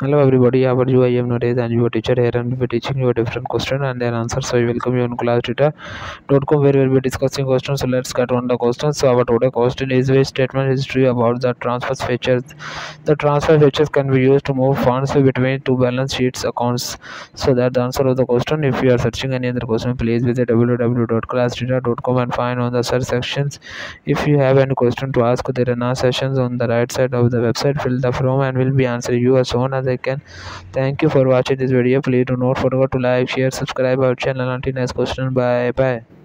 Hello everybody, how are you? I am Naresh and your teacher here and we be teaching you a different question and their answers. So I welcome you on classtheta.com where we will be discussing questions. So let's get on the questions. So our today question is which statement history about the transfer features. The transfer features can be used to move funds between two balance sheets accounts. So that the answer of the question. If you are searching any other question, please visit www.classtheta.com and find on the search sections. If you have any question to ask, there are now sessions on the right side of the website. Fill the form and we'll be answering you as soon as I can. Thank you for watching this video. Please do not forget to like, share, subscribe our channel. Until next question. Bye bye.